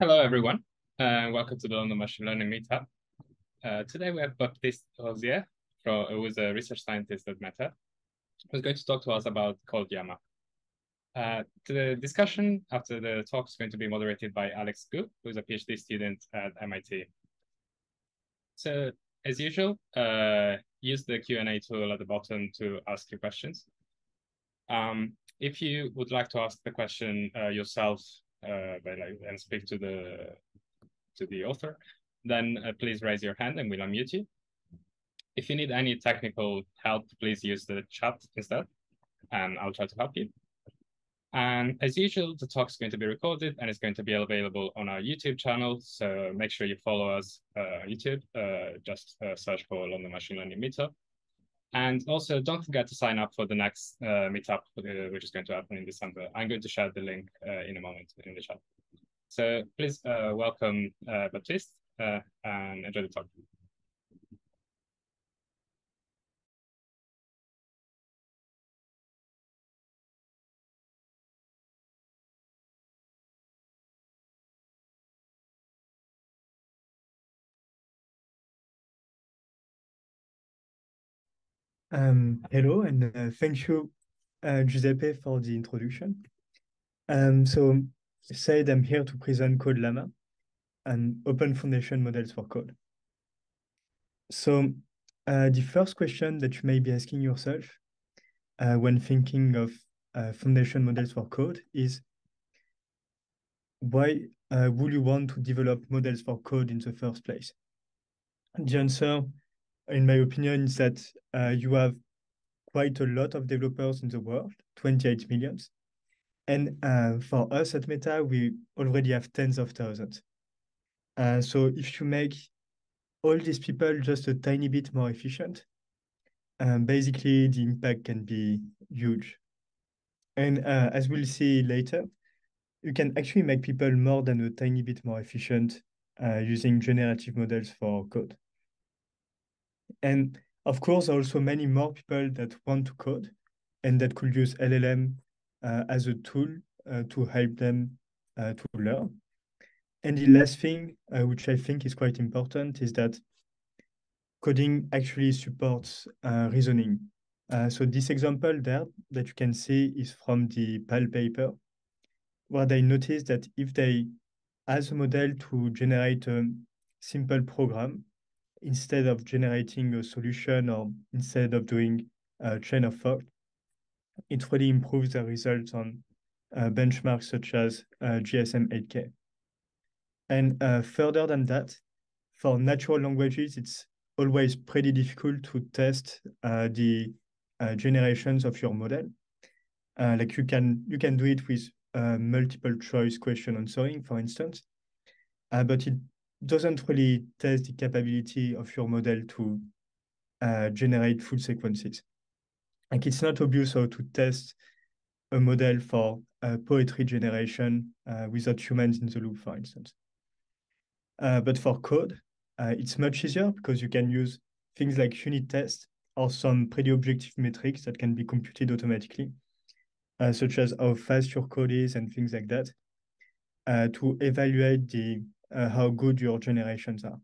Hello, everyone, and welcome to the London Machine Learning Meetup. Uh, today we have Baptiste Rozière, who is a research scientist at Meta, who's going to talk to us about CodeLlama. Uh, the discussion after the talk is going to be moderated by Alex Gu, who is a PhD student at MIT. So, as usual, uh, use the Q&A tool at the bottom to ask your questions. Um, if you would like to ask the question uh, yourself by like and speak to the to the author, then uh, please raise your hand and we'll unmute you. If you need any technical help, please use the chat instead, and I'll try to help you. And as usual, the talk is going to be recorded and it's going to be available on our YouTube channel. So make sure you follow us uh, on YouTube. Uh, just uh, search for London Machine Learning Meetup. And also, don't forget to sign up for the next uh, meetup, uh, which is going to happen in December. I'm going to share the link uh, in a moment in the chat. So please uh, welcome uh, Baptiste uh, and enjoy the talk. Um, hello, and uh, thank you, uh, Giuseppe, for the introduction. Um, so, said I'm here to present CodeLlama, an open foundation models for code. So, uh, the first question that you may be asking yourself uh, when thinking of uh, foundation models for code is why uh, would you want to develop models for code in the first place? The answer in my opinion, is that uh, you have quite a lot of developers in the world, 28 millions. And uh, for us at Meta, we already have tens of thousands. Uh, so if you make all these people just a tiny bit more efficient, um, basically the impact can be huge. And uh, as we'll see later, you can actually make people more than a tiny bit more efficient uh, using generative models for code. And of course, also many more people that want to code and that could use LLM uh, as a tool uh, to help them uh, to learn. And the last thing, uh, which I think is quite important, is that coding actually supports uh, reasoning. Uh, so this example there that you can see is from the PAL paper, where they noticed that if they ask a model to generate a simple program, instead of generating a solution or instead of doing a chain of thought, it really improves the results on uh, benchmarks such as uh, GSM 8K. And uh, further than that, for natural languages, it's always pretty difficult to test uh, the uh, generations of your model. Uh, like you can you can do it with multiple choice question answering, for instance, but it doesn't really test the capability of your model to uh, generate full sequences. Like it's not obvious how to test a model for uh, poetry generation uh, without humans in the loop, for instance. Uh, but for code, uh, it's much easier because you can use things like unit tests or some pretty objective metrics that can be computed automatically, uh, such as how fast your code is and things like that, to evaluate the uh, how good your generations are.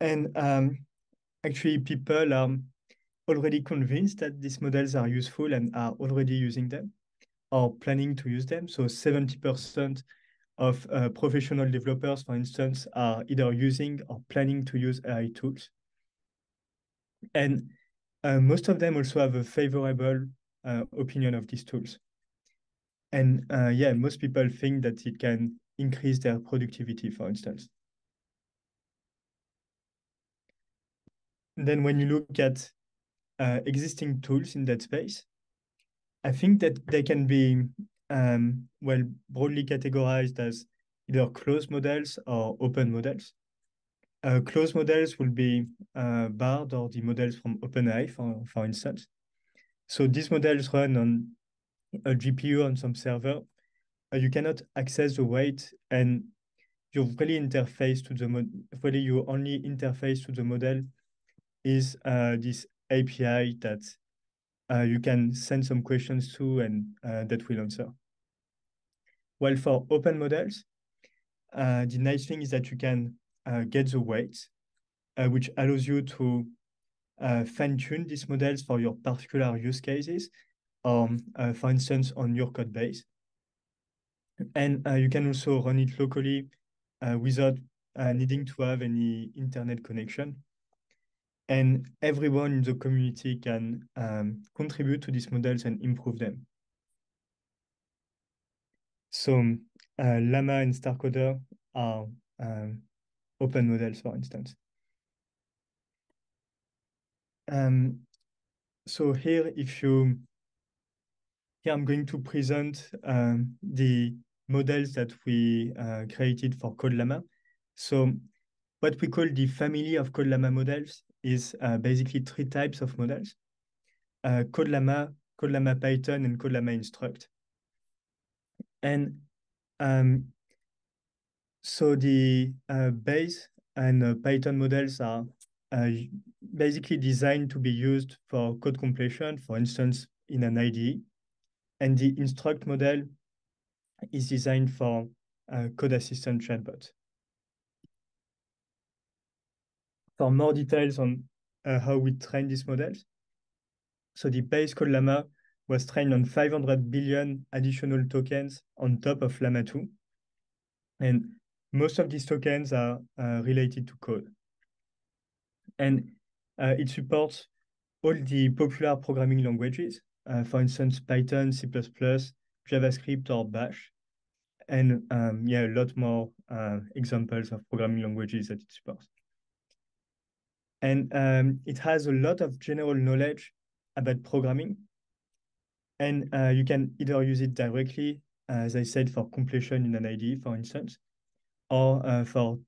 And um, actually, people are already convinced that these models are useful and are already using them or planning to use them. So 70% of uh, professional developers, for instance, are either using or planning to use AI tools. And uh, most of them also have a favorable uh, opinion of these tools. And uh, yeah, most people think that it can increase their productivity, for instance. then when you look at uh, existing tools in that space, I think that they can be um, well broadly categorized as either closed models or open models. Uh, closed models will be uh, Bard or the models from OpenAI, for, for instance. So these models run on a GPU on some server, uh, you cannot access the weight and your really interface to the mod really your only interface to the model is uh, this API that uh, you can send some questions to and uh, that will answer. Well, for open models, uh, the nice thing is that you can uh, get the weights, uh, which allows you to uh, fine-tune these models for your particular use cases, or uh, for instance, on your code base. And uh, you can also run it locally without needing to have any internet connection. And everyone in the community can um, contribute to these models and improve them. So uh, Llama and Starcoder are um, open models, for instance. Um, so here, if you, here I'm going to present um, the models that we uh, created for CodeLlama. So what we call the family of CodeLlama models is uh, basically three types of models. Uh, CodeLlama, CodeLlama Python, and CodeLlama Instruct. And um, so the uh, base and uh, Python models are uh, basically designed to be used for code completion, for instance, in an IDE. And the instruct model is designed for uh, code assistant chatbot. For more details on uh, how we train these models, so the base code Llama was trained on 500 billion additional tokens on top of Llama 2. And most of these tokens are uh, related to code. And uh, it supports all the popular programming languages, uh, for instance, Python, C++, JavaScript, or Bash. And um, yeah, a lot more uh, examples of programming languages that it supports. And um, it has a lot of general knowledge about programming. And uh, you can either use it directly, as I said, for completion in an IDE, for instance, or uh, for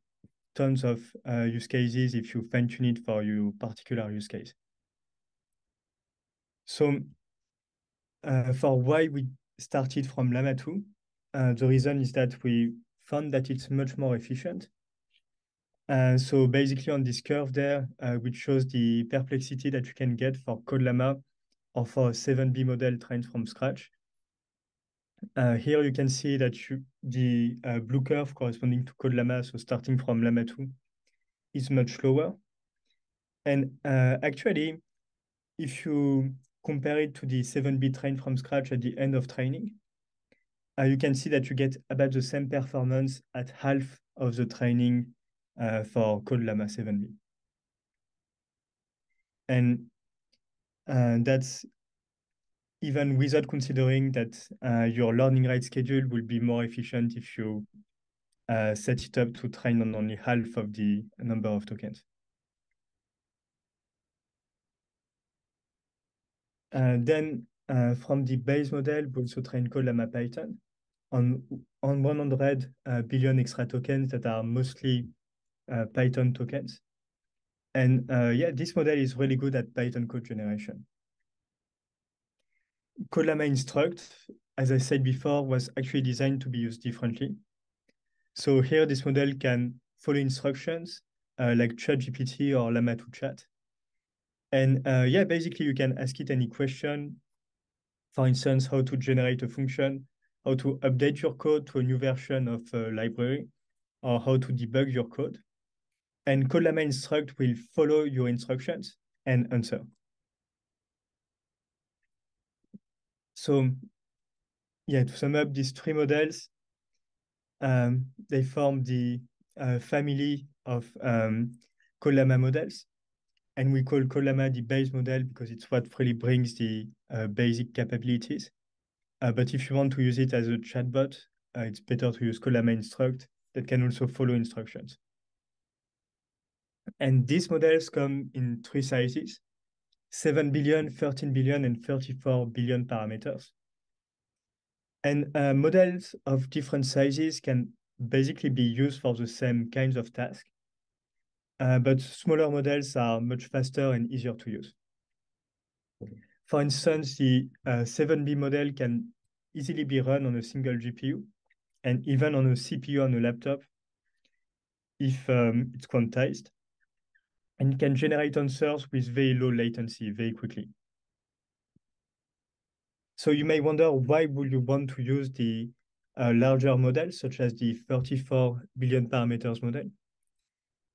tons of uh, use cases if you fine tune it for your particular use case. So uh, for why we started from Llama 2, uh, the reason is that we found that it's much more efficient. Uh, so basically on this curve there, uh, which shows the perplexity that you can get for CodeLlama or for a 7B model trained from scratch. Uh, here you can see that you, the blue curve corresponding to CodeLlama, so starting from Llama 2, is much lower. And actually, if you compare it to the 7B train from scratch at the end of training, uh, you can see that you get about the same performance at half of the training uh, for CodeLlama 7B. And uh, that's even without considering that uh, your learning rate schedule will be more efficient if you uh, set it up to train on only half of the number of tokens. Then uh, from the base model, we also train CodeLlama Python on, on 100 uh, billion extra tokens that are mostly uh, Python tokens. And yeah, this model is really good at Python code generation. CodeLlama Instruct, as I said before, was actually designed to be used differently. So here, this model can follow instructions uh, like ChatGPT or Llama 2 Chat. And uh, yeah, basically you can ask it any question. For instance, how to generate a function, how to update your code to a new version of a library, or how to debug your code. And CodeLlama Instruct will follow your instructions and answer. So yeah, to sum up these three models, um, they form the uh, family of um, CodeLlama models. And we call CodeLlama the base model because it's what really brings the uh, basic capabilities. Uh, but if you want to use it as a chatbot, uh, it's better to use CodeLlama Instruct that can also follow instructions. And these models come in three sizes. 7 billion, 13 billion, and 34 billion parameters. And uh, models of different sizes can basically be used for the same kinds of tasks. Uh, but smaller models are much faster and easier to use. For instance, the uh, 7B model can easily be run on a single GPU and even on a CPU on a laptop if um, it's quantized and can generate answers with very low latency very quickly. So you may wonder why would you want to use the uh, larger models, such as the 34 billion parameters model?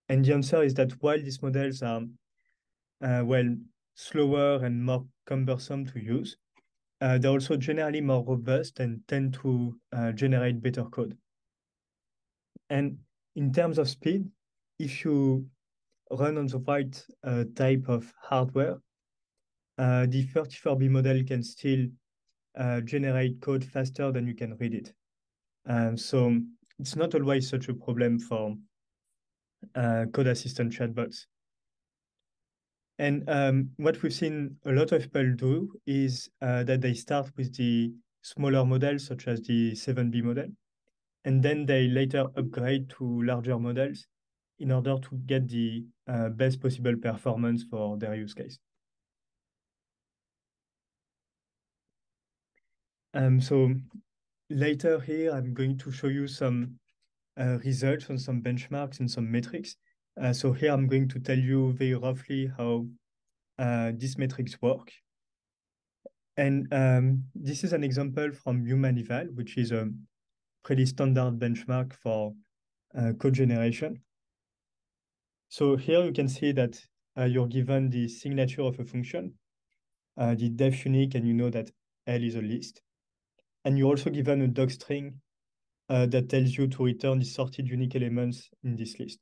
And the answer is that while these models are, uh, well, slower and more cumbersome to use, uh, they're also generally more robust and tend to uh, generate better code. And in terms of speed, if you run on the right uh, type of hardware, uh, the 34B model can still uh, generate code faster than you can read it. Um, so it's not always such a problem for uh, code assistant chatbots. And um, what we've seen a lot of people do is uh, that they start with the smaller models, such as the 7B model, and then they later upgrade to larger models in order to get the uh, best possible performance for their use case. Um, so later here, I'm going to show you some uh, results on some benchmarks and some metrics. Uh, so here I'm going to tell you very roughly how uh, these metrics work. And um, this is an example from HumanEval, which is a pretty standard benchmark for uh, code generation. So here you can see that uh, you're given the signature of a function, uh, the def unique, and you know that L is a list. And you're also given a docstring uh, that tells you to return the sorted unique elements in this list,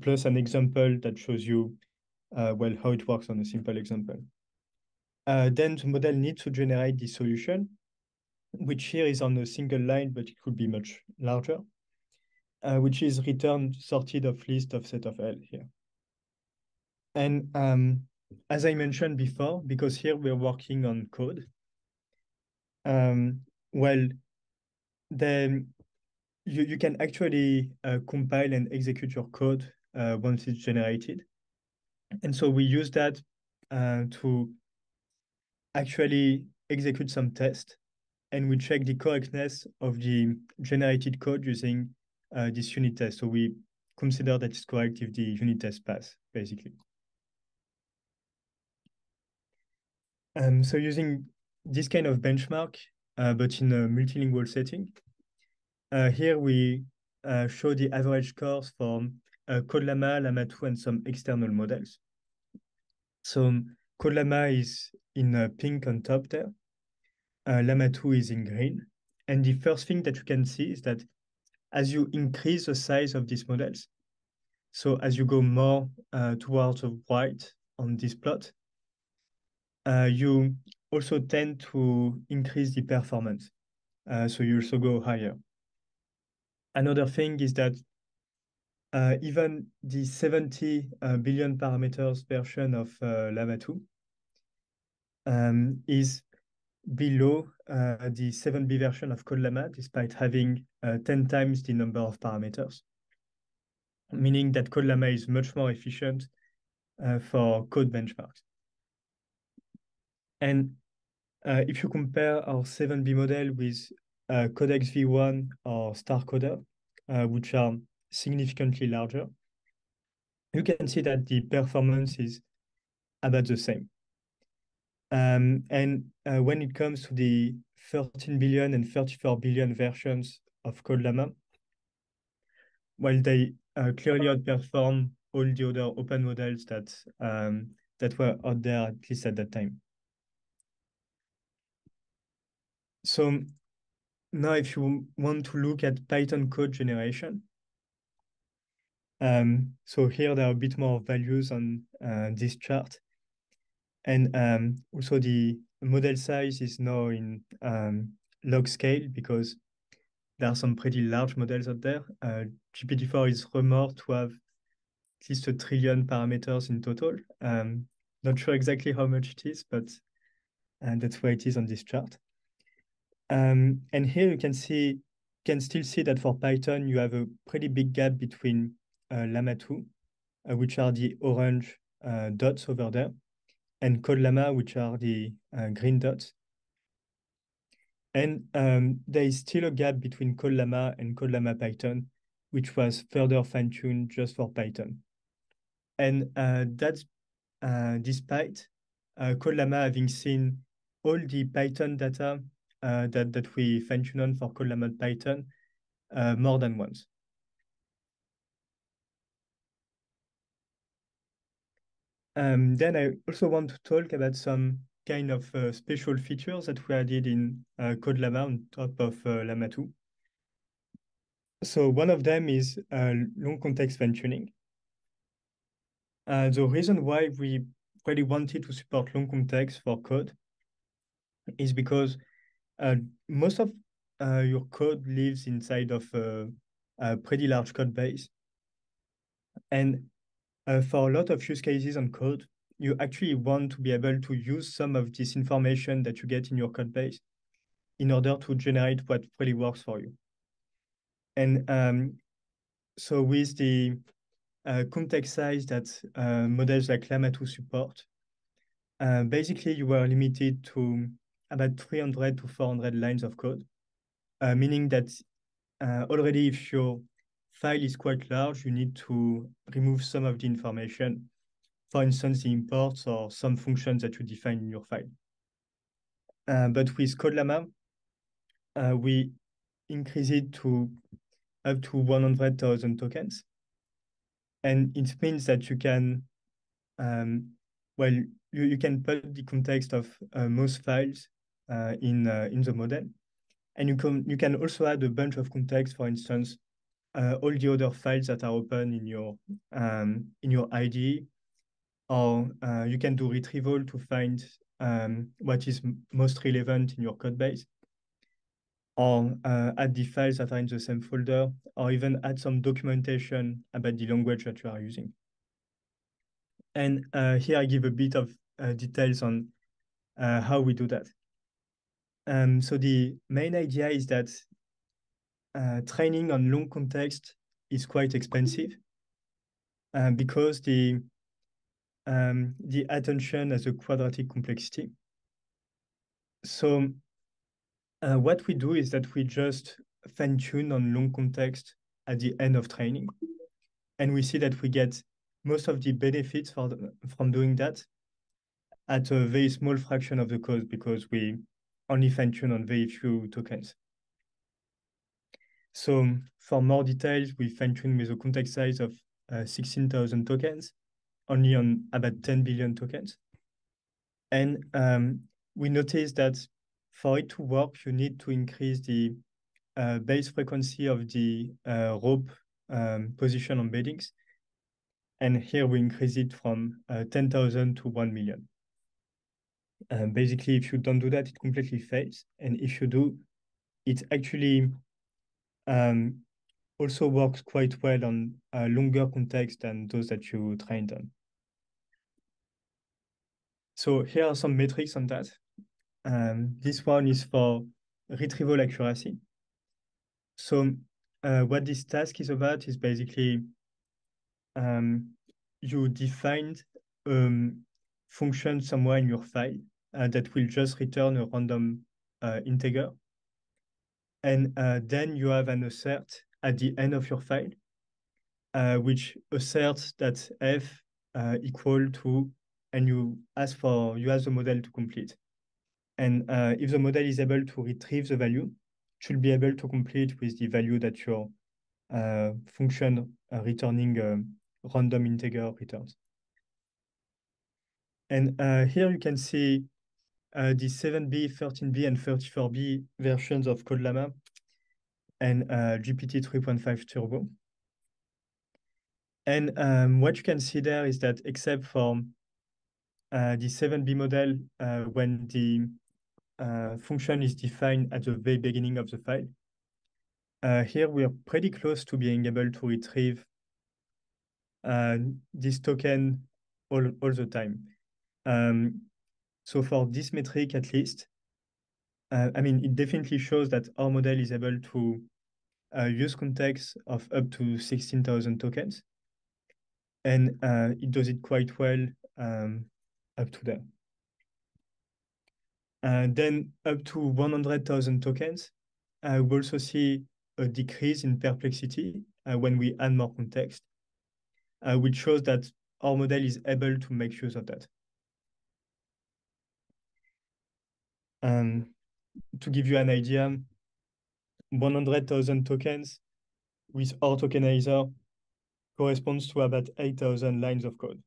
plus an example that shows you, uh, well, how it works on a simple example. Uh, then the model needs to generate the solution, which here is on a single line, but it could be much larger, uh, which is returned sorted of list of set of L here. And um, as I mentioned before, because here we're working on code, um, well, then you, you can actually uh, compile and execute your code uh, once it's generated. And so we use that uh, to actually execute some tests and we check the correctness of the generated code using uh, this unit test. So we consider that it's correct if the unit test pass, basically. Um, so using this kind of benchmark, uh, but in a multilingual setting, here we uh, show the average scores for uh, CodeLlama, Llama 2, and some external models. So CodeLlama is in uh, pink on top there. Uh, Llama 2 is in green. And the first thing that you can see is that as you increase the size of these models, so as you go more uh, towards the right on this plot, uh, you also tend to increase the performance. Uh, so you also go higher. Another thing is that uh, even the 70 uh, billion parameters version of uh, Llama 2 um, is below uh, the 7B version of CodeLlama, despite having uh, 10 times the number of parameters, meaning that CodeLlama is much more efficient uh, for code benchmarks. And if you compare our 7B model with uh, Codex V1 or StarCoder, uh, which are significantly larger, you can see that the performance is about the same. Um, and uh, when it comes to the 13 billion and 34 billion versions of CodeLlama, while they uh, clearly outperform all the other open models that um, that were out there at least at that time. So now if you want to look at Python code generation, um, so here there are a bit more values on uh, this chart. And um, also the model size is now in um, log scale because there are some pretty large models out there. Uh, GPT-4 is rumored to have at least a trillion parameters in total. Um, not sure exactly how much it is, but and uh, that's where it is on this chart. Um, and here you can see, can still see that for Python, you have a pretty big gap between uh, Llama 2, uh, which are the orange uh, dots over there, and CodeLlama, which are the uh, green dots. And um, there is still a gap between CodeLlama and CodeLlama Python, which was further fine-tuned just for Python. And uh, that's uh, despite CodeLlama having seen all the Python data uh, that, that we fine-tune on for CodeLlama Python uh, more than once. Um, then I also want to talk about some kind of uh, special features that we added in uh, Llama on top of uh, Llama 2. So one of them is uh, long context fine tuning. Uh, the reason why we really wanted to support long context for code is because uh, most of uh, your code lives inside of a, a, pretty large code base. And uh, for a lot of use cases on code, you actually want to be able to use some of this information that you get in your code base in order to generate what really works for you. And um, so with the uh, context size that uh, models like Llama 2 support, uh, basically you were limited to about 300 to 400 lines of code, uh, meaning that uh, already if your file is quite large, you need to remove some of the information. For instance, the imports or some functions that you define in your file. Uh, but with CodeLlama, uh, we increase it to up to 100,000 tokens. And it means that you can, um, well, you, you can put the context of uh, most files in, uh, in the model. And you can, you can also add a bunch of context, for instance, uh, all the other files that are open in your, um, in your IDE, or uh, you can do retrieval to find um, what is most relevant in your code base or uh, add the files that are in the same folder, or even add some documentation about the language that you are using. And uh, here I give a bit of uh, details on uh, how we do that. Um, so the main idea is that uh, training on long context is quite expensive uh, because the um, the attention has a quadratic complexity. So uh, what we do is that we just fine tune on long context at the end of training. And we see that we get most of the benefits for the, from doing that at a very small fraction of the cost because we only fine tune on very few tokens. So for more details, we fine tune with a context size of uh, 16,000 tokens, only on about 10 billion tokens. And um, we noticed that for it to work, you need to increase the uh, base frequency of the uh, rope um, position embeddings. And here we increase it from uh, 10,000 to 1 million. Um, basically, if you don't do that, it completely fails. And if you do, it actually um, also works quite well on a longer context than those that you trained on. So here are some metrics on that. Um, this one is for retrieval accuracy. So uh, what this task is about is basically um, you defined um, function somewhere in your file uh, that will just return a random uh, integer. And uh, then you have an assert at the end of your file, uh, which asserts that f uh, equal to, and you ask for, you ask the model to complete. And if the model is able to retrieve the value, should be able to complete with the value that your function returning a random integer returns. And uh, here you can see uh, the 7B, 13B, and 34B versions of CodeLlama and uh, GPT 3.5 Turbo. And um, what you can see there is that except for uh, the 7B model, uh, when the uh, function is defined at the very beginning of the file. Uh, here we are pretty close to being able to retrieve this token all, all the time. Um, so for this metric at least, uh, I mean, it definitely shows that our model is able to uh, use context of up to 16,000 tokens. And uh, it does it quite well um, up to there. And then up to 100,000 tokens, uh, we also see a decrease in perplexity uh, when we add more context, uh, which shows that our model is able to make use of that. Um, to give you an idea, 100,000 tokens with our tokenizer corresponds to about 8,000 lines of code.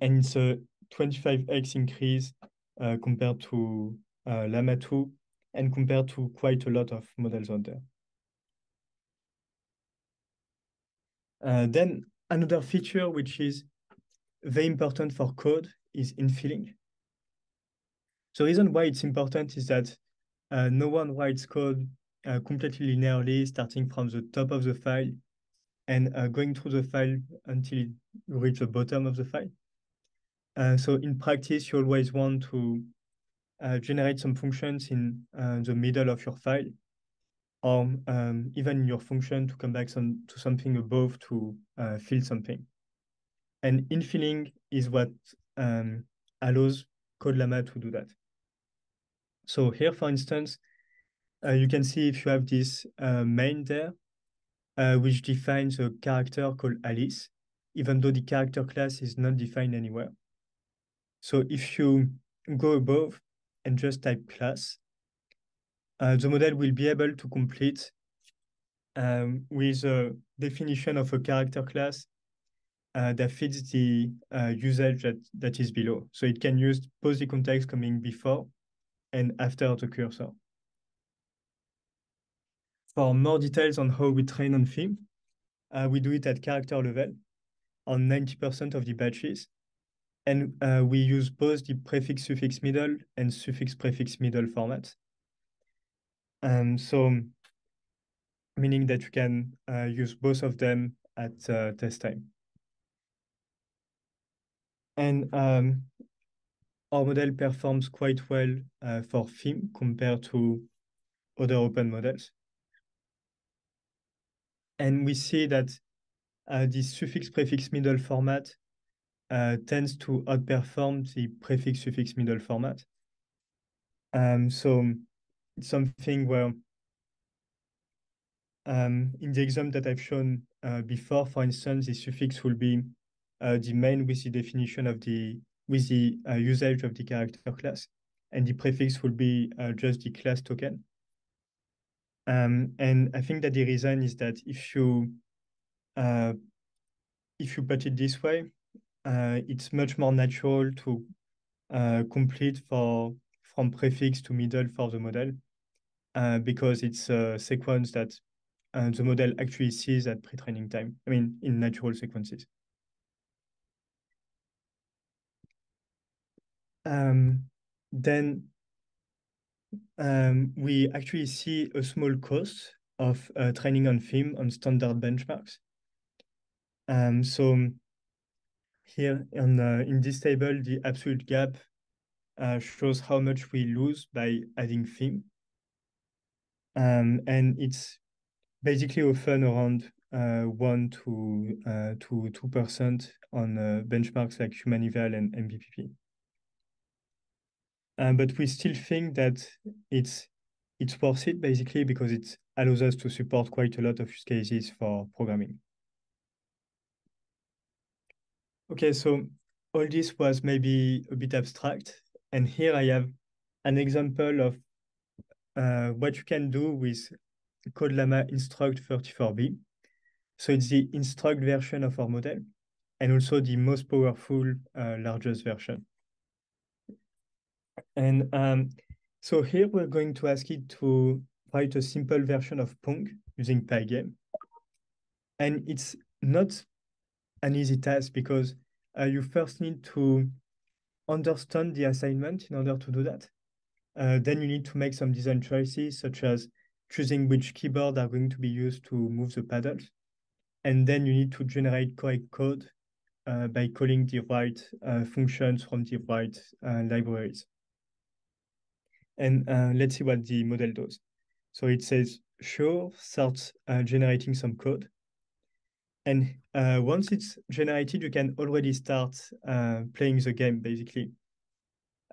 And it's a 25x increase uh, compared to uh, Llama 2 and compared to quite a lot of models out there. Uh, then another feature which is very important for code is infilling. The reason why it's important is that uh, no one writes code uh, completely linearly, starting from the top of the file and uh, going through the file until you reach the bottom of the file. Uh, so in practice, you always want to uh, generate some functions in uh, the middle of your file or um, even your function to come back some, to something above to fill something. And infilling is what um, allows CodeLlama to do that. So here, for instance, uh, you can see if you have this uh, main there, uh, which defines a character called Alice, even though the character class is not defined anywhere. So if you go above and just type class, uh, the model will be able to complete um, with a definition of a character class uh, that fits the uh, usage that, that is below. So it can use both the context coming before and after the cursor. For more details on how we train on FIM, uh, we do it at character level on 90% of the batches. And uh, we use both the prefix suffix middle and suffix prefix middle formats. Um, so meaning that you can uh, use both of them at uh, test time. And um, our model performs quite well uh, for FIM compared to other open models. And we see that uh, the suffix prefix middle format uh, tends to outperform the prefix suffix middle format. Um, so it's something where um, in the example that I've shown uh, before, for instance, the suffix will be uh, the main with the definition of the with the uh, usage of the character class, and the prefix will be uh, just the class token. Um, and I think that the reason is that if you uh, if you put it this way, uh, it's much more natural to uh, complete for from prefix to middle for the model uh, because it's a sequence that the model actually sees at pre-training time. I mean, in natural sequences. Um, then um, we actually see a small cost of uh, training on FIM on standard benchmarks. Um, so here in, uh, in this table, the absolute gap uh, shows how much we lose by adding FIM. Um, and it's basically often around uh, 1 to uh, to 2% on uh, benchmarks like HumanEval and MBPP. Uh, but we still think that it's it's worth it basically because it allows us to support quite a lot of use cases for programming. Okay, so all this was maybe a bit abstract. And here I have an example of uh, what you can do with CodeLlama Instruct 34B. So it's the instruct version of our model and also the most powerful, uh, largest version. And um, so here we're going to ask it to write a simple version of Pong using Pygame. And it's not an easy task because uh, you first need to understand the assignment in order to do that. Uh, then you need to make some design choices, such as choosing which keyboard are going to be used to move the paddles. And then you need to generate correct code uh, by calling the right uh, functions from the right uh, libraries. And uh, let's see what the model does. So it says, sure, starts uh, generating some code. And uh, once it's generated, you can already start uh, playing the game, basically,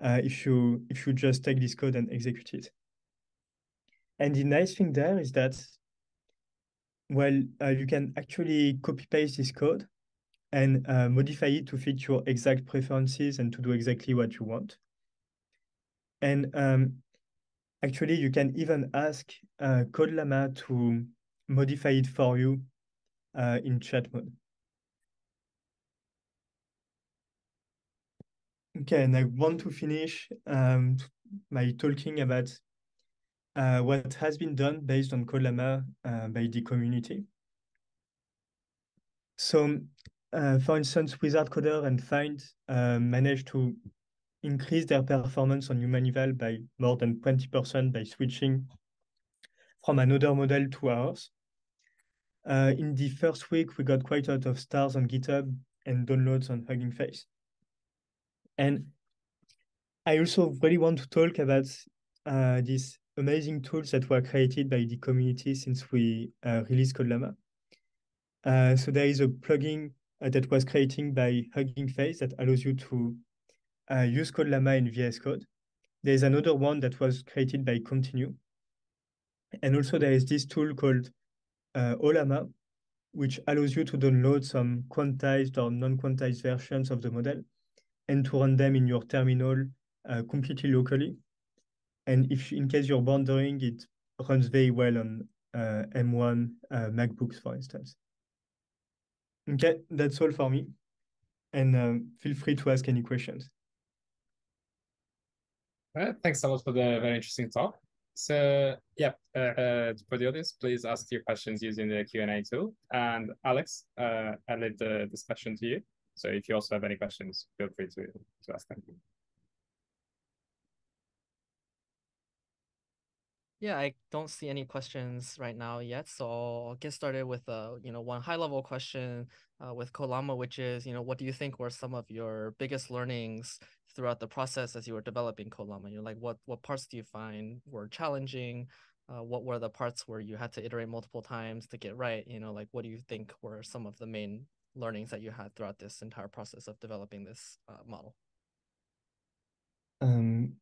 uh, if, you, if you just take this code and execute it. And the nice thing there is that, well, uh, you can actually copy-paste this code and modify it to fit your exact preferences and to do exactly what you want. And um, actually, you can even ask uh, CodeLlama to modify it for you uh, in chat mode. Okay, and I want to finish um, my talking about uh, what has been done based on CodeLlama uh, by the community. So, uh, for instance, WizardCoder and Phind uh, managed to increase their performance on HumanEval by more than 20% by switching from another model to ours. Uh, in the first week, we got quite a lot of stars on GitHub and downloads on Hugging Face. And I also really want to talk about uh, these amazing tools that were created by the community since we uh, released CodeLlama. Uh, so there is a plugin uh, that was created by Hugging Face that allows you to uh, use CodeLlama in VS Code. There's another one that was created by Continue. And also there is this tool called uh, Ollama, which allows you to download some quantized or non-quantized versions of the model and to run them in your terminal uh, completely locally. And if in case you're bondering, it runs very well on uh, M1 uh, MacBooks, for instance. Okay, that's all for me. And um, feel free to ask any questions. All right, thanks so much for the very interesting talk. So yeah, uh, uh, for the audience, please ask your questions using the Q&A tool. And Alex, uh, I leave the discussion to you. So if you also have any questions, feel free to, to ask them. Yeah, I don't see any questions right now yet, so I'll get started with uh, you know, one high level question uh, with CodeLlama, which is, you know, what do you think were some of your biggest learnings throughout the process as you were developing CodeLlama? You're like what what parts do you find were challenging? Uh, what were the parts where you had to iterate multiple times to get right? You know, like what do you think were some of the main learnings that you had throughout this entire process of developing this uh, model? Um,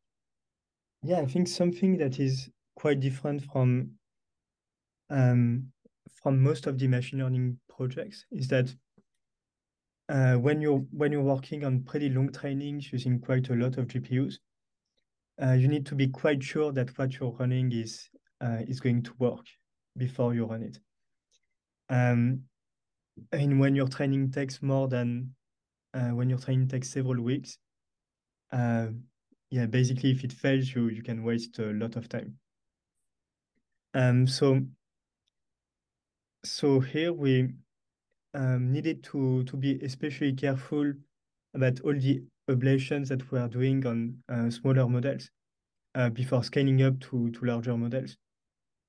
yeah, I think something that is quite different from um, from most of the machine learning projects is that uh, when you're when you're working on pretty long trainings using quite a lot of GPUs, uh, you need to be quite sure that what you're running is uh, is going to work before you run it. Um, and when your training takes more than uh, when your training takes several weeks, uh, yeah, basically if it fails, you you can waste a lot of time. Um, so so here we um, needed to to be especially careful about all the ablations that we are doing on uh, smaller models uh, before scaling up to to larger models,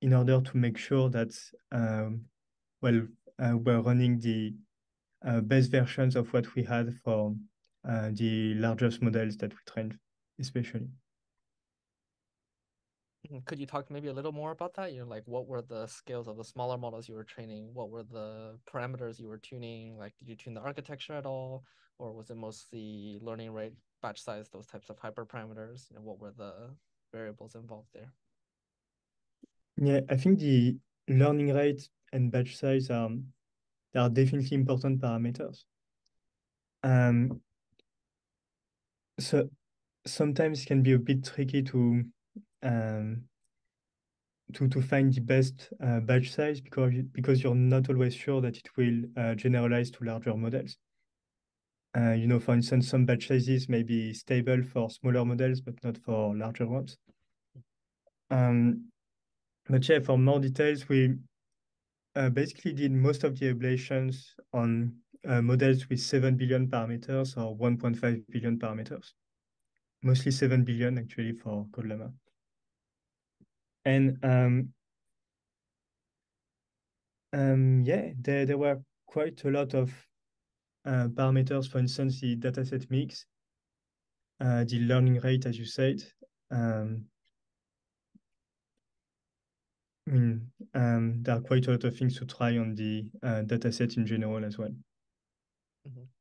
in order to make sure that um, well uh, we're running the uh, best versions of what we had for uh, the largest models that we trained, especially. Mm, could you talk maybe a little more about that? You know, like what were the scales of the smaller models you were training? What were the parameters you were tuning? Like, did you tune the architecture at all, or was it mostly learning rate, batch size, those types of hyperparameters? You know, what were the variables involved there? Yeah, I think the learning rate and batch size are they are definitely important parameters. Um, so sometimes it can be a bit tricky to um, to to find the best uh, batch size because because you're not always sure that it will uh, generalize to larger models. Uh, you know, for instance, some batch sizes may be stable for smaller models, but not for larger ones. Um, but yeah, for more details, we uh, basically did most of the ablations on uh, models with 7 billion parameters or 1.5 billion parameters. Mostly 7 billion actually for CodeLlama. And um, um, yeah, there, there were quite a lot of uh, parameters, for instance, the dataset mix, uh, the learning rate, as you said. Um, I mean, um, there are quite a lot of things to try on the uh, dataset in general as well. Mm -hmm.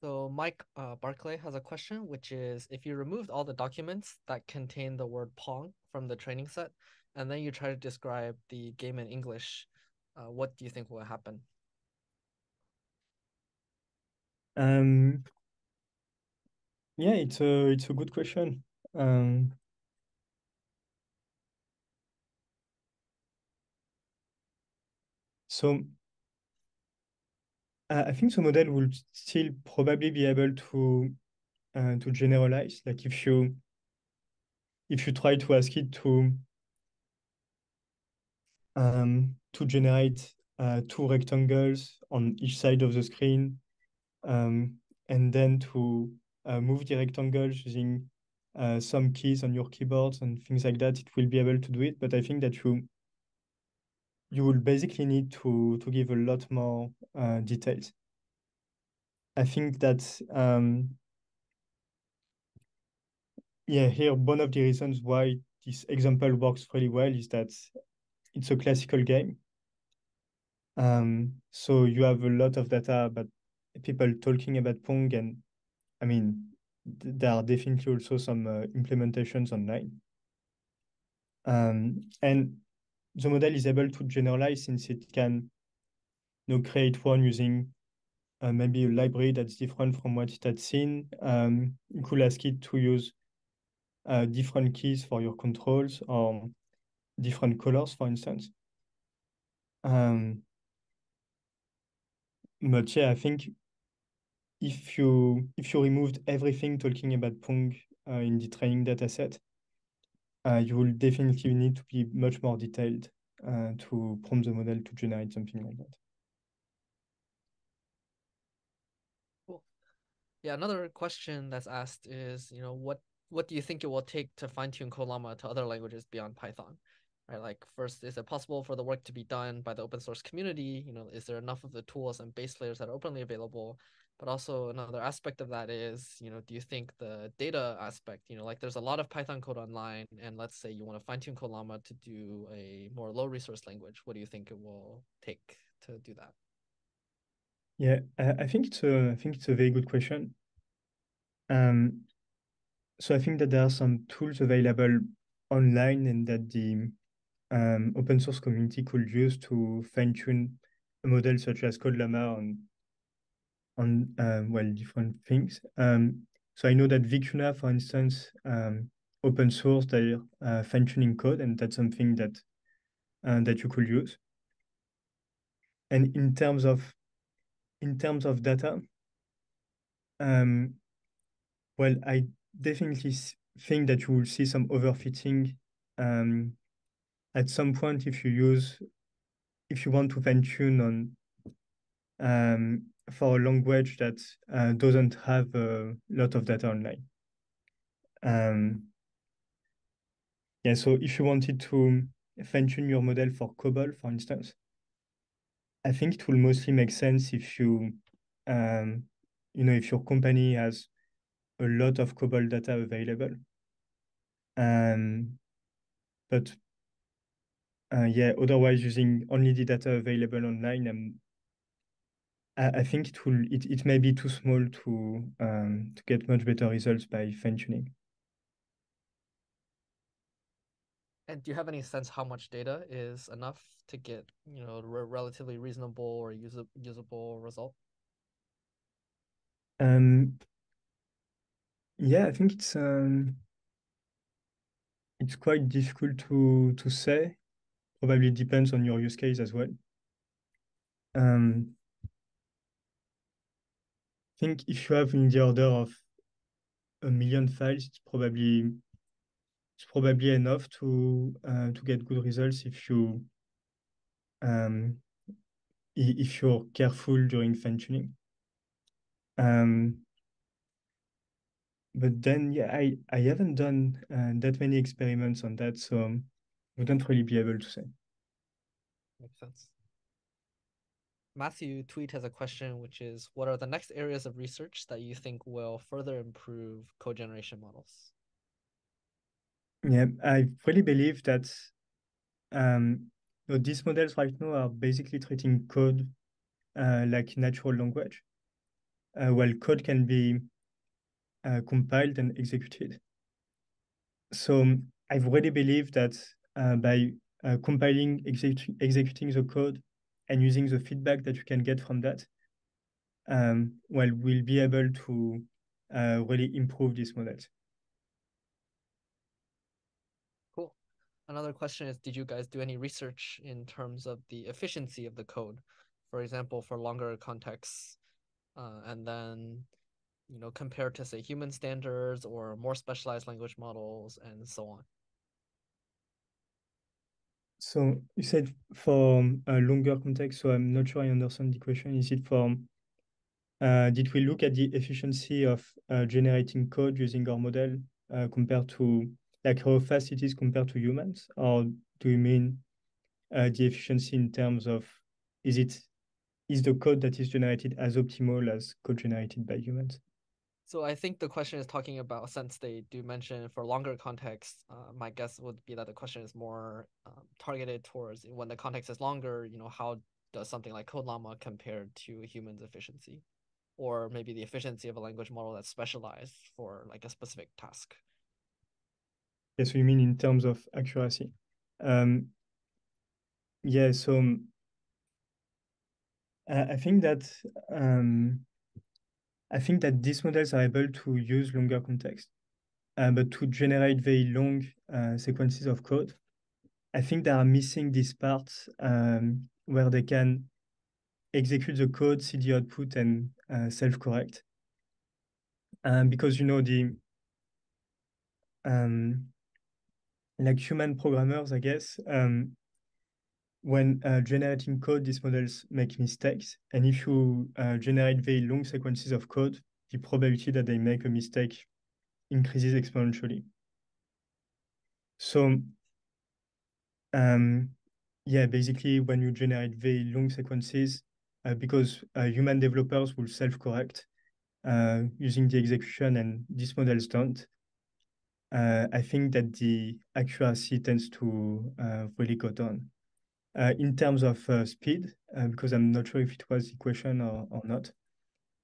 So Mike uh, Barclay has a question, which is if you removed all the documents that contain the word Pong from the training set, and then you try to describe the game in English, uh, what do you think will happen? Um, yeah, it's a it's a good question. Um, so I think the model will still probably be able to uh, to generalize. Like if you if you try to ask it to um, to generate uh, two rectangles on each side of the screen, um, and then to uh, move the rectangles using uh, some keys on your keyboards and things like that, it will be able to do it. But I think that you you will basically need to to give a lot more uh, details. I think that um, yeah, here one of the reasons why this example works really well is that it's a classical game. Um, so you have a lot of data about people talking about Pong, and I mean, th there are definitely also some uh, implementations online. Um, and the model is able to generalize since it can you know, create one using uh, maybe a library that's different from what it had seen. Um, you could ask it to use uh, different keys for your controls or different colors, for instance. Um, but yeah, I think if you if you removed everything talking about Pong uh, in the training data set, uh, you will definitely need to be much more detailed uh, to prompt the model to generate something like that. Cool. Yeah, another question that's asked is, you know, what what do you think it will take to fine tune CodeLlama to other languages beyond Python? Right, like first, is it possible for the work to be done by the open source community? You know, is there enough of the tools and base layers that are openly available? But also another aspect of that is, you know, do you think the data aspect, you know, like there's a lot of Python code online, and let's say you want to fine tune CodeLlama to do a more low resource language, what do you think it will take to do that? Yeah, I think it's a I think it's a very good question. Um, so I think that there are some tools available online and that the um, open source community could use to fine tune a model such as CodeLlama on on um, well different things. Um, so I know that Vicuna, for instance, um, open source their uh, fine tuning code, and that's something that uh, that you could use. And in terms of in terms of data, um, well, I definitely think that you will see some overfitting um, at some point if you use if you want to fine tune on um, for a language that uh, doesn't have a lot of data online. Um, yeah, so if you wanted to fine tune your model for COBOL, for instance, I think it will mostly make sense if you, um, you know, if your company has a lot of COBOL data available. Um, but uh, yeah, otherwise using only the data available online, um, I, I think it will it, it may be too small to um, to get much better results by fine tuning. And do you have any sense how much data is enough to get you know a relatively reasonable or user, usable result? Um, yeah, I think it's um, it's quite difficult to to say. Probably depends on your use case as well. Um, think if you have in the order of a million files, it's probably it's probably enough to uh, to get good results if you um, if you're careful during fine tuning. Um, but then yeah, I I haven't done uh, that many experiments on that, so wouldn't really be able to say. Makes sense. Matthew Tweet has a question, which is, what are the next areas of research that you think will further improve code generation models? Yeah, I really believe that um, you know, these models right now are basically treating code uh, like natural language, uh, while code can be uh, compiled and executed. So I really believe that uh, by uh, compiling, exec executing the code, and using the feedback that you can get from that, um, well, we'll be able to uh, really improve these models. Cool. Another question is, did you guys do any research in terms of the efficiency of the code? For example, for longer contexts, uh, and then, you know, compared to say human standards or more specialized language models and so on. So you said for a longer context, so I'm not sure I understand the question. Is it for, uh, did we look at the efficiency of uh, generating code using our model uh, compared to like how fast it is compared to humans? Or do you mean uh, the efficiency in terms of is it is the code that is generated as optimal as code generated by humans? So I think the question is talking about since they do mention for longer context. Uh, my guess would be that the question is more um, targeted towards when the context is longer. You know, how does something like Code Llama compare to humans' efficiency, or maybe the efficiency of a language model that's specialized for like a specific task? Yes, so you mean in terms of accuracy? Um, yeah, so um, I think that um, I think that these models are able to use longer context, uh, but to generate very long uh, sequences of code, I think they are missing this part um, where they can execute the code, see the output, and uh, self-correct. Um, because you know the um, like human programmers, I guess, um, when uh, generating code, these models make mistakes. And if you uh, generate very long sequences of code, the probability that they make a mistake increases exponentially. So, um, yeah, basically, when you generate very long sequences, uh, because uh, human developers will self-correct uh, using the execution and these models don't, uh, I think that the accuracy tends to really go down. Uh, in terms of uh, speed, uh, because I'm not sure if it was the question or, or not.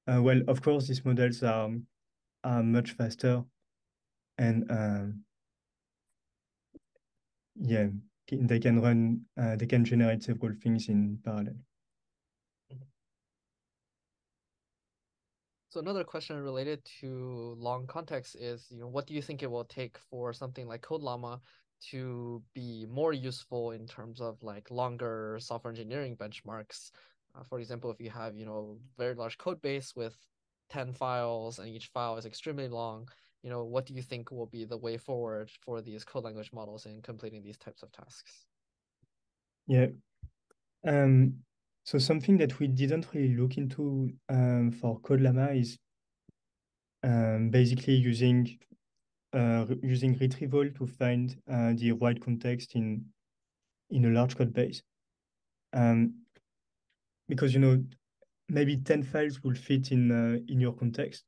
well, of course, these models are, are much faster and um, yeah, they can run, they can generate several things in parallel. So another question related to long context is, you know, what do you think it will take for something like CodeLlama to be more useful in terms of like longer software engineering benchmarks. Uh, for example, if you have, you know, very large code base with 10 files and each file is extremely long, you know, what do you think will be the way forward for these code language models in completing these types of tasks? Yeah. Um, so something that we didn't really look into um, for CodeLlama is um, basically using using retrieval to find uh, the right context in in a large code base. Um, because you know maybe 10 files will fit in uh, in your context.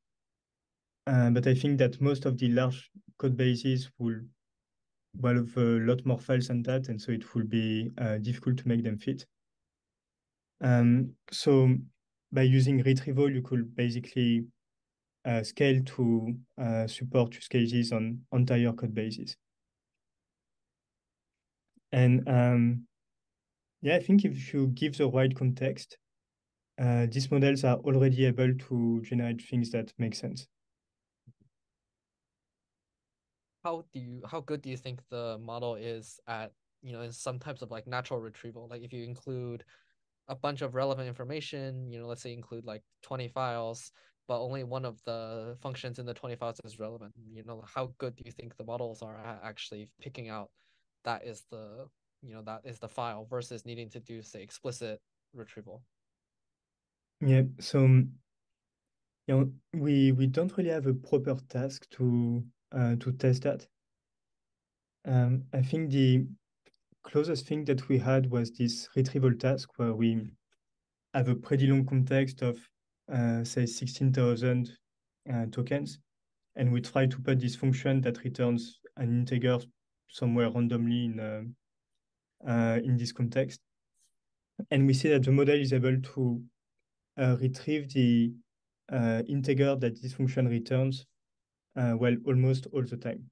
Uh, but I think that most of the large code bases will have a lot more files than that, and so it will be uh, difficult to make them fit. Um, so by using retrieval, you could basically uh, scale to uh, support use cases on entire code bases. And um, yeah, I think if you give the right context, uh, these models are already able to generate things that make sense. How do you how good do you think the model is at you know in some types of like natural retrieval? Like if you include a bunch of relevant information, you know, let's say include like 20 files, but only one of the functions in the 20 files is relevant. You know, how good do you think the models are at actually picking out that is the, you know, that is the file versus needing to do, say, explicit retrieval? Yeah, so um, you know, we we don't really have a proper task to uh, to test that. Um, I think the closest thing that we had was this retrieval task where we have a pretty long context of uh, say 16,000 uh, tokens. And we try to put this function that returns an integer somewhere randomly in, uh, uh, in this context. And we see that the model is able to uh, retrieve the integer that this function returns, well, almost all the time.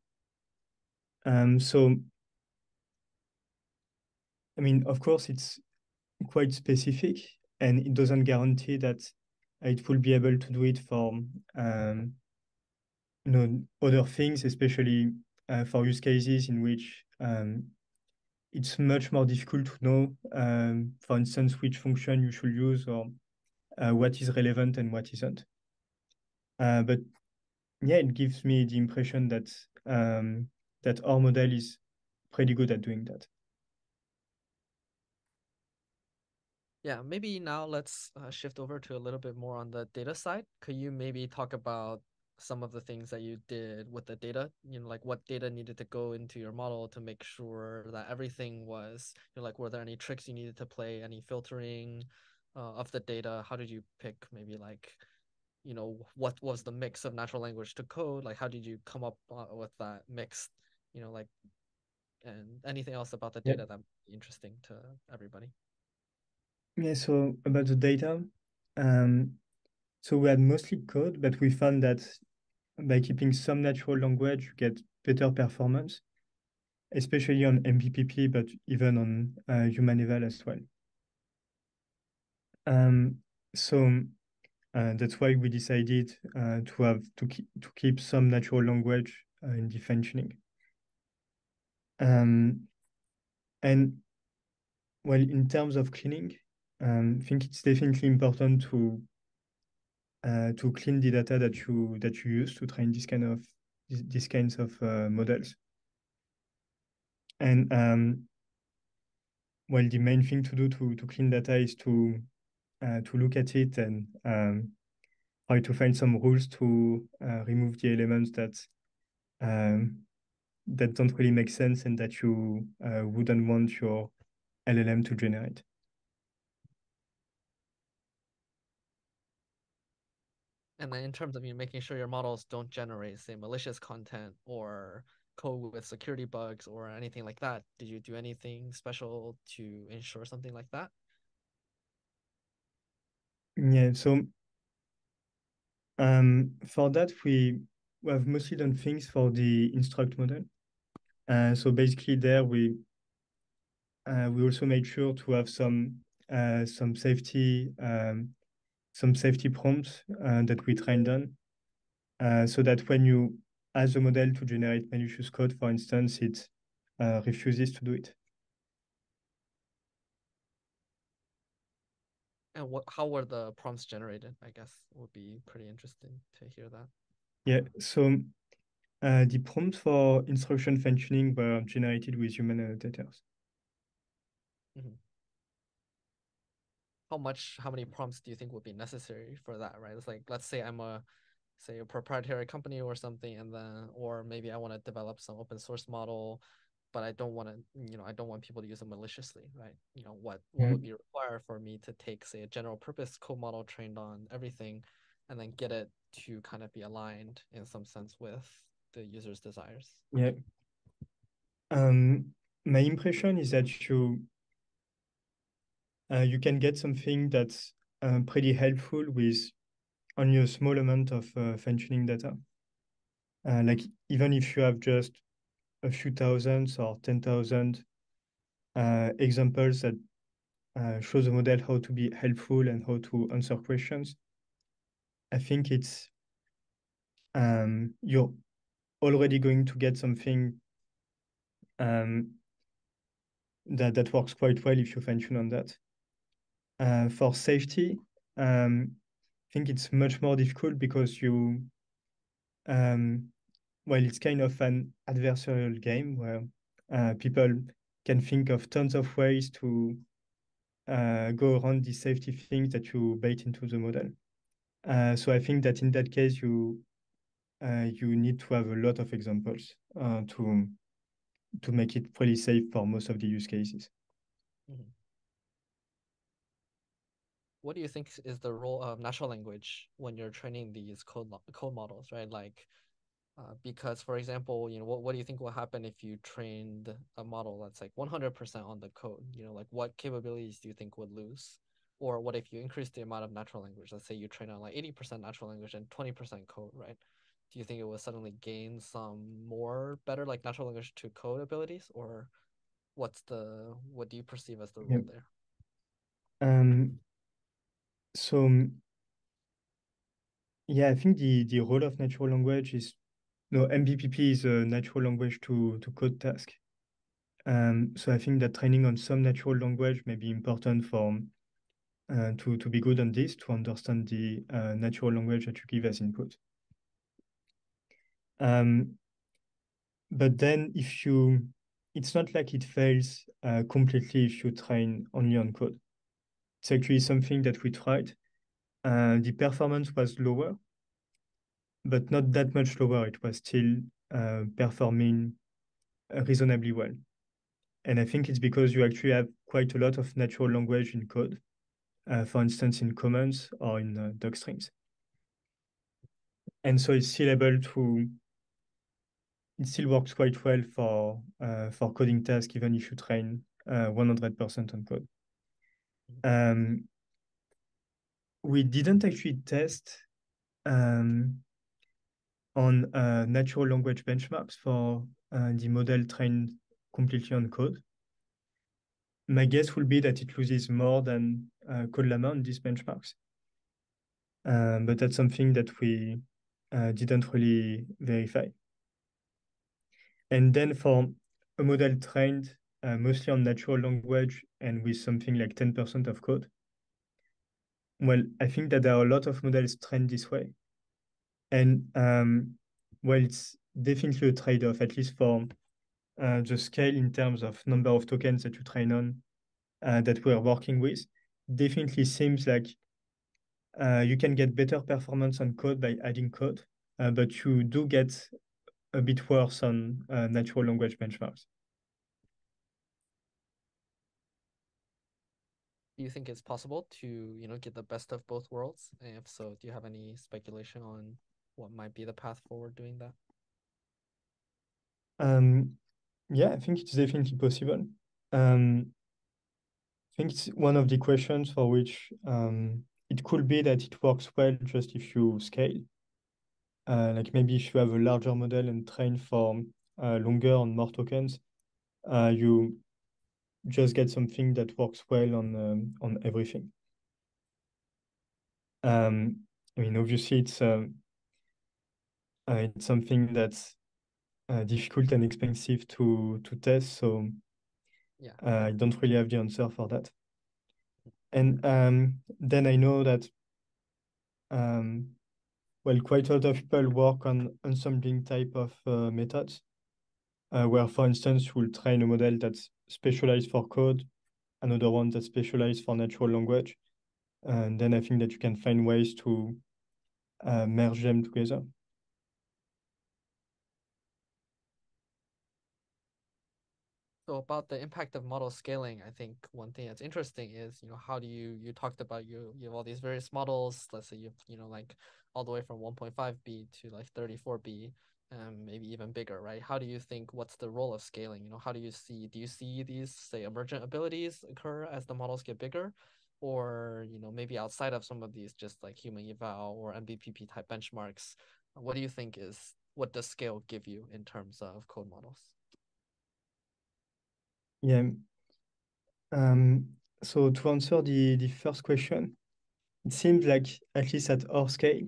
Um, so, I mean, of course, it's quite specific and it doesn't guarantee that it will be able to do it for um, you know other things, especially uh, for use cases in which um, it's much more difficult to know, um, for instance, which function you should use or uh, what is relevant and what isn't. Uh, but yeah, it gives me the impression that um, that our model is pretty good at doing that. Yeah, maybe now let's uh, shift over to a little bit more on the data side. Could you maybe talk about some of the things that you did with the data? You know, like what data needed to go into your model to make sure that everything was, you know, like were there any tricks you needed to play, any filtering uh, of the data? How did you pick maybe like, you know, what was the mix of natural language to code? Like, how did you come up uh, with that mix? You know, like, and anything else about the data that interesting to everybody? Yeah, so about the data, um, so we had mostly code, but we found that by keeping some natural language, you get better performance, especially on MBPP, but even on uh, HumanEval as well. Um, so uh, that's why we decided uh, to have to keep to keep some natural language uh, in the fine tuning. Um, and well, in terms of cleaning, um, I think it's definitely important to uh, to clean the data that you that you use to train this kind of these, these kinds of uh, models. And um, well, the main thing to do to to clean data is to uh, to look at it and um, try to find some rules to uh, remove the elements that um, that don't really make sense and that you uh, wouldn't want your LLM to generate. And then in terms of you making sure your models don't generate, say, malicious content or code with security bugs or anything like that, did you do anything special to ensure something like that? Yeah, so um, for that, we, have mostly done things for the instruct model. Uh, so basically there we uh, we also made sure to have some uh, some safety um, some safety prompts uh, that we trained on uh, so that when you ask the model to generate malicious code, for instance, it uh, refuses to do it. And what how were the prompts generated? I guess would be pretty interesting to hear that. Yeah, so uh, the prompts for instruction fine tuning were generated with human annotators. Mm -hmm how much how many prompts do you think would be necessary for that right? It's like let's say i'm a say a proprietary company or something and then or maybe i want to develop some open source model but i don't want to you know i don't want people to use it maliciously right? You know what what mm-hmm. would be required for me to take say a general purpose code model trained on everything and then get it to kind of be aligned in some sense with the user's desires? Yeah. Um my impression is that you uh, you can get something that's uh, pretty helpful with only a small amount of uh, fine tuning data. Uh, like even if you have just a few thousands or 10,000 uh, examples that uh, show the model how to be helpful and how to answer questions, I think it's um, you're already going to get something um, that, that works quite well if you fine tune on that. Uh, for safety, um, I think it's much more difficult because you, um, well, it's kind of an adversarial game where uh, people can think of tons of ways to uh, go around the safety things that you bait into the model. Uh, so I think that in that case, you uh, you need to have a lot of examples to to make it pretty safe for most of the use cases. Mm -hmm what do you think is the role of natural language when you're training these code code models, right? Like, uh, because for example, you know, what, what do you think will happen if you trained a model that's like 100% on the code? You know, like what capabilities do you think would lose? Or what if you increase the amount of natural language? Let's say you train on like 80% natural language and 20% code, right? Do you think it will suddenly gain some more better like natural language to code abilities, or what's the what do you perceive as the role there? Um, so yeah, I think the the role of natural language is no MBPP is a natural language to to code task. Um, so I think that training on some natural language may be important for uh, to to be good on this to understand the uh, natural language that you give as input. Um, but then if you, it's not like it fails uh, completely if you train only on code. It's actually something that we tried. Uh, the performance was lower, but not that much lower. It was still uh, performing reasonably well. And I think it's because you actually have quite a lot of natural language in code, uh, for instance, in commands or in uh, doc strings. And so it's still able to, it still works quite well for uh, for coding tasks, even if you train 100% on code. Um, we didn't actually test um, on uh, natural language benchmarks for uh, the model trained completely on code. My guess will be that it loses more than uh, CodeLlama on these benchmarks. Um, but that's something that we uh, didn't really verify. And then for a model trained uh, mostly on natural language and with something like 10% of code, well, I think that there are a lot of models trained this way. And um, well, it's definitely a trade-off, at least for uh, the scale in terms of number of tokens that you train on uh, that we're working with. Definitely seems like uh, you can get better performance on code by adding code, uh, but you do get a bit worse on uh, natural language benchmarks. Do you think it's possible to you know get the best of both worlds? And if so do you have any speculation on what might be the path forward doing that? Um yeah i think it's definitely possible. Um i think it's one of the questions for which um it could be that it works well just if you scale. Uh, like maybe if you have a larger model and train for uh, longer and more tokens uh, you just get something that works well on um, on everything. Um, I mean, obviously, it's uh, uh, it's something that's uh, difficult and expensive to to test. So yeah, uh, I don't really have the answer for that. And um, then I know that um, well, quite a lot of people work on ensembling type of uh, methods, uh, where, for instance, will train a model that's specialized for code, another one that's specialized for natural language. And then I think that you can find ways to uh, merge them together. So about the impact of model scaling, I think one thing that's interesting is, you know, how do you you talked about you you have all these various models. Let's say you you know like all the way from 1.5b to like 34b um, maybe even bigger, right? How do you think what's the role of scaling? You know, how do you see do you see these say emergent abilities occur as the models get bigger? Or, you know, maybe outside of some of these just like HumanEval or MBPP type benchmarks, what do you think is what does scale give you in terms of code models? Yeah. Um, so to answer the, the first question, it seems like at least at our scale,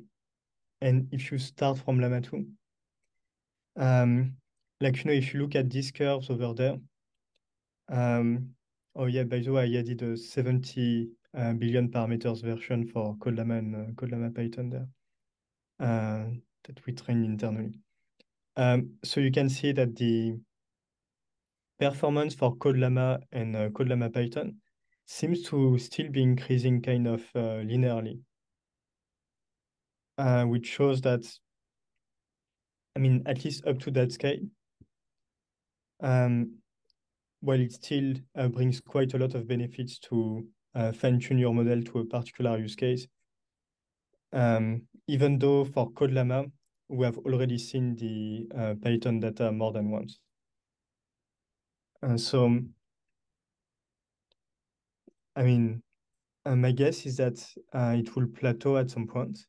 and if you start from Llama 2, um, like, you know, if you look at these curves over there, um, oh yeah, by the way, I added a 70 uh, billion parameters version for CodeLlama and uh, CodeLlama Python there uh, that we train internally. Um, so you can see that the performance for CodeLlama and uh, CodeLlama Python seems to still be increasing kind of uh, linearly, uh, which shows that I mean, at least up to that scale, um, well, it still uh, brings quite a lot of benefits to uh, fine-tune your model to a particular use case. Um, even though for CodeLlama, we have already seen the uh, Python data more than once. And so, I mean, uh, my guess is that uh, it will plateau at some point.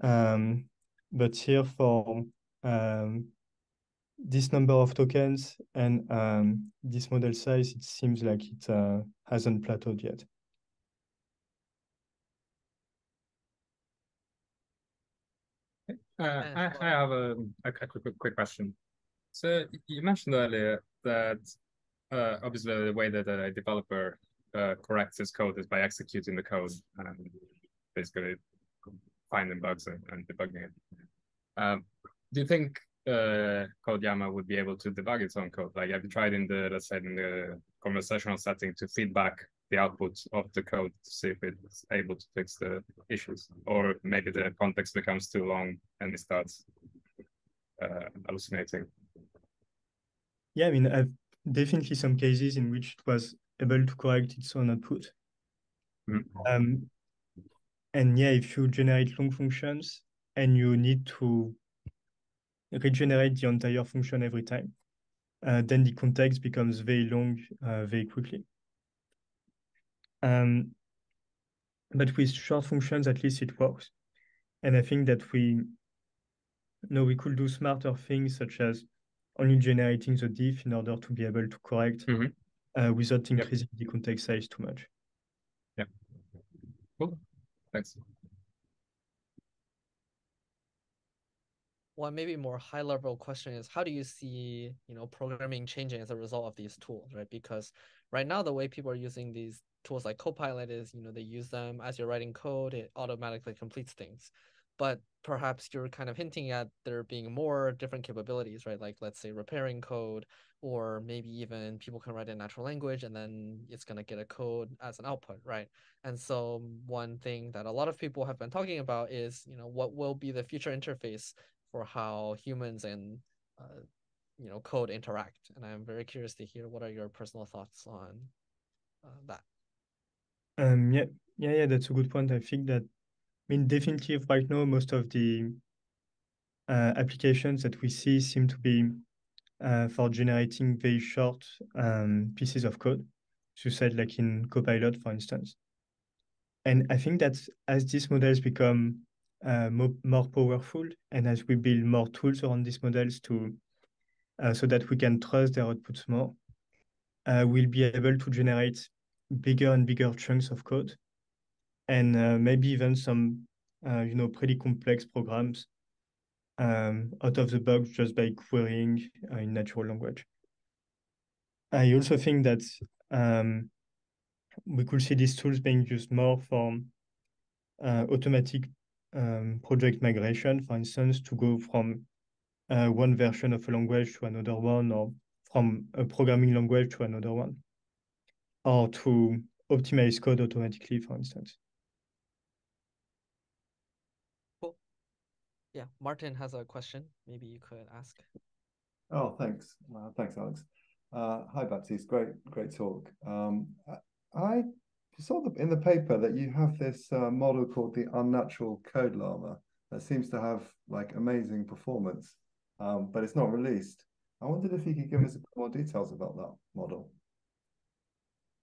Um, but here for um, this number of tokens and um, this model size, it seems like it uh, hasn't plateaued yet. Uh, I, I have a, a, quick, quick question. So you mentioned earlier that uh, obviously the way that a developer uh, corrects his code is by executing the code and basically finding bugs and, and debugging it. Um, do you think uh, CodeLlama would be able to debug its own code? Like, have you tried in the, let's say, in the conversational setting to feedback the output of the code to see if it's able to fix the issues? Or maybe the context becomes too long and it starts uh, hallucinating? Yeah, I mean, I've definitely some cases in which it was able to correct its own output. Mm. Um, and yeah, if you generate long functions and you need to regenerate the entire function every time, uh, then the context becomes very long uh, very quickly. Um, but with short functions, at least it works. And I think that we you know we could do smarter things such as only generating the diff in order to be able to correct mm -hmm. uh, without increasing yep. the context size too much. Yeah. Cool. Thanks. One maybe more high level question is how do you see you know programming changing as a result of these tools, right? Because right now the way people are using these tools like Copilot is you know they use them as you're writing code, it automatically completes things but perhaps you're kind of hinting at there being more different capabilities, right? Like let's say repairing code, or maybe even people can write in natural language and then it's going to get a code as an output, right? And so one thing that a lot of people have been talking about is, you know, what will be the future interface for how humans and uh, you know code interact and i'm very curious to hear what are your personal thoughts on uh, that um yeah yeah yeah that's a good point i think that I mean, definitely right now, most of the uh, applications that we see seem to be uh, for generating very short um, pieces of code. So said like in Copilot, for instance. And I think that as these models become uh, more, powerful and as we build more tools around these models to uh, so that we can trust their outputs more, uh, we'll be able to generate bigger and bigger chunks of code and uh, maybe even some, uh, you know, pretty complex programs um, out of the box just by querying uh, in natural language. I also think that um, we could see these tools being used more for automatic um, project migration, for instance, to go from uh, one version of a language to another one, or from a programming language to another one, or to optimize code automatically, for instance. Yeah, Martin has a question. Maybe you could ask. Oh, thanks. Well, thanks, Alex. Uh, hi, Baptiste. Great, great talk. Um, I saw the, in the paper that you have this uh, model called the Unnatural Code Llama that seems to have like amazing performance, um, but it's not released. I wondered if you could give us a bit more details about that model.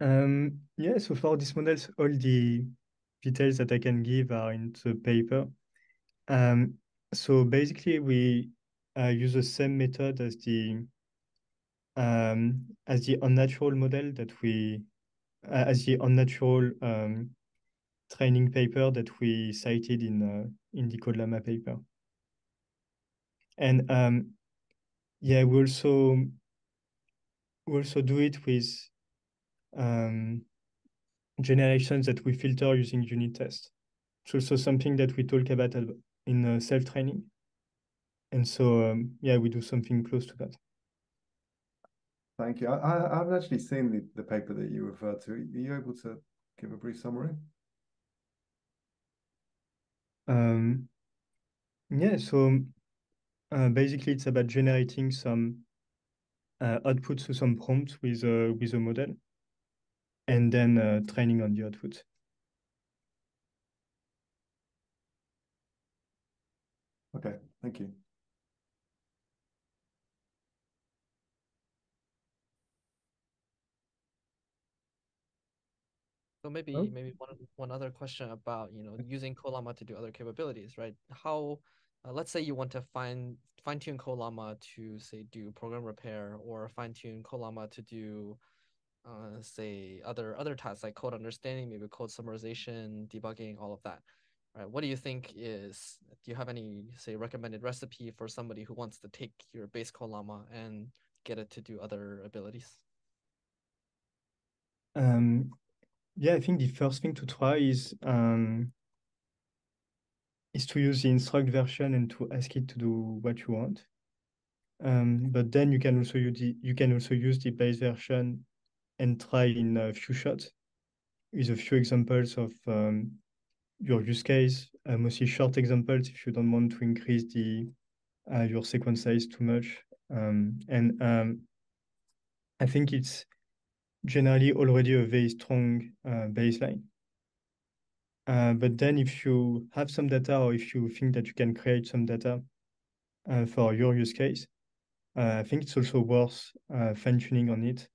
Um, yeah, so for this model, all the details that I can give are in the paper. Um, so basically, we uh, use the same method as the um, as the unnatural model that we as the unnatural um, training paper that we cited in uh, in the CodeLlama paper. And um, yeah, we also we also do it with um, generations that we filter using unit tests. It's also something that we talk about in uh, self-training. And so, um, yeah, we do something close to that. Thank you. I, I haven't actually seen the, the paper that you referred to. Are you able to give a brief summary? Um, yeah, so uh, basically it's about generating some uh, output to some prompts with a, with a model and then uh, training on the output. Okay, thank you. So maybe oh. maybe one one other question about you know using CodeLlama to do other capabilities, right? How uh, let's say you want to fine fine tune CodeLlama to say do program repair or fine tune CodeLlama to do uh, say other other tasks like code understanding, maybe code summarization, debugging, all of that Right. What do you think is, do you have any, say, recommended recipe for somebody who wants to take your base CodeLlama and get it to do other abilities? Um, yeah, I think the first thing to try is um, is to use the instruct version and to ask it to do what you want. Um, but then you can also use the you can also use the base version and try in a few shots with a few examples of um, your use case, uh, mostly short examples if you don't want to increase the uh, your sequence size too much. Um, and um, I think it's generally already a very strong uh, baseline. Uh, but then if you have some data or if you think that you can create some data uh, for your use case, uh, I think it's also worth uh, fine tuning on it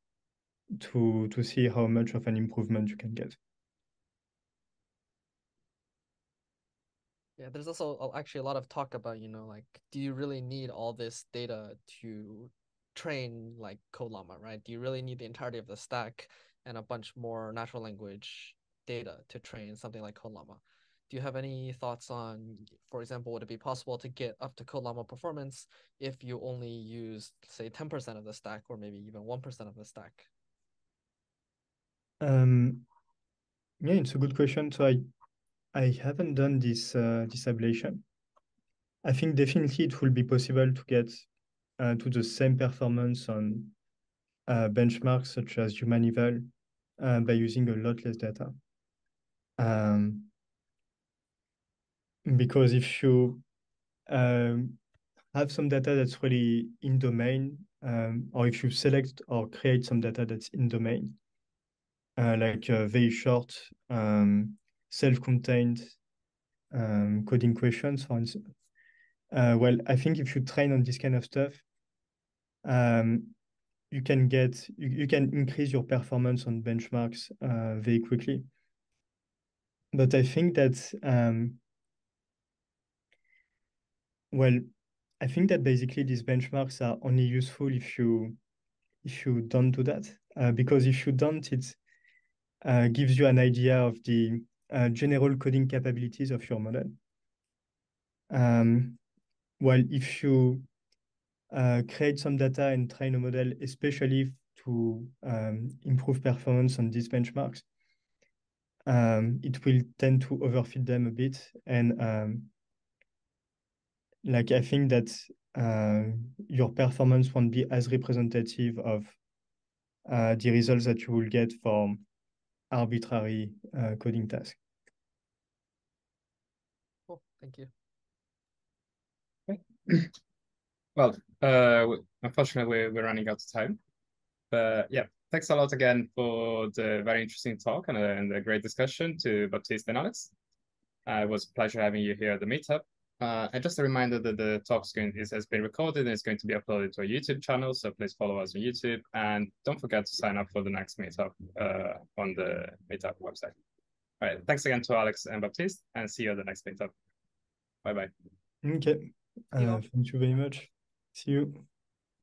to to see how much of an improvement you can get. Yeah, there's also actually a lot of talk about, you know, like, do you really need all this data to train like CodeLlama, right? Do you really need the entirety of the stack and a bunch more natural language data to train something like CodeLlama? Do you have any thoughts on, for example, would it be possible to get up to CodeLlama performance if you only use, say, 10% of the stack or maybe even 1% of the stack? Um, yeah, it's a good question. So I I haven't done this uh, this ablation. I think definitely it will be possible to get uh, to the same performance on uh, benchmarks such as HumanEval uh, by using a lot less data. Um, because if you um, have some data that's really in domain, um, or if you select or create some data that's in domain, uh, like uh, very short um, self-contained um, coding questions, for. Uh, well, I think if you train on this kind of stuff, um, you can get you, you can increase your performance on benchmarks uh, very quickly. But I think that um, well, I think that basically these benchmarks are only useful if you if you don't do that uh, because if you don't, it uh, gives you an idea of the uh, general coding capabilities of your model. Um, well, if you uh, create some data and train a model, especially to um, improve performance on these benchmarks, um, it will tend to overfit them a bit. And um, like I think that uh, your performance won't be as representative of uh, the results that you will get from arbitrary uh, coding tasks. Cool, thank you. Well, uh, unfortunately, we're, running out of time. But yeah, thanks a lot again for the very interesting talk and, uh, and the great discussion to Baptiste and Alex. Uh, it was a pleasure having you here at the meetup. Uh, and just a reminder that the talk going, is, has been recorded and it's going to be uploaded to our YouTube channel. So please follow us on YouTube and don't forget to sign up for the next meetup uh, on the meetup website. All right. Thanks again to Alex and Baptiste and see you at the next meetup. Bye bye. Okay. Uh, thank you very much. See you.